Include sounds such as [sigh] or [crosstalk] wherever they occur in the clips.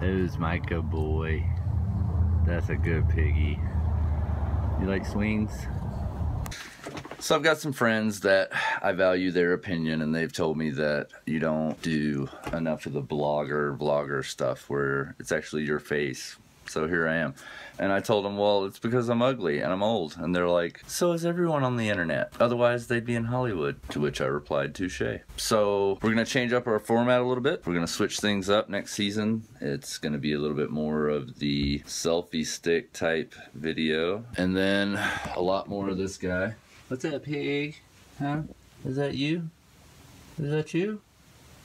Who's Micah boy? That's a good piggy. You like swings? So I've got some friends that I value their opinion and they've told me that you don't do enough of the blogger, vlogger stuff where it's actually your face. So here I am. And I told them, well, it's because I'm ugly and I'm old. And they're like, so is everyone on the internet. Otherwise, they'd be in Hollywood. To which I replied, touche. So we're going to change up our format a little bit. We're going to switch things up next season. It's going to be a little bit more of the selfie stick type video. And then a lot more of this guy. What's that, pig? Huh? Is that you? Is that you?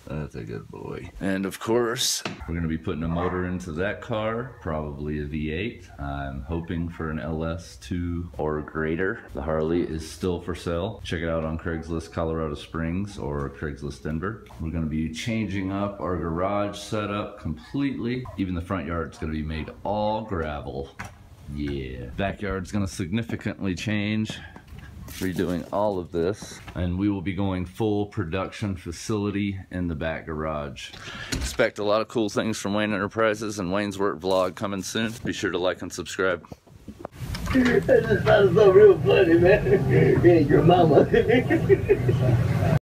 That's a good boy. And of course, we're gonna be putting a motor into that car, probably a V8. I'm hoping for an LS2 or greater. The Harley is still for sale. Check it out on Craigslist Colorado Springs or Craigslist Denver. We're gonna be changing up our garage setup completely. Even the front yard's gonna be made all gravel. Yeah. Backyard's gonna significantly change redoing all of this and we will be going full production facility in the back garage. Expect a lot of cool things from Wayne Enterprises and Wayne's Work vlog coming soon. Be sure to like and subscribe. [laughs] That just sounds so real funny, man. [laughs] Yeah, your mama. [laughs]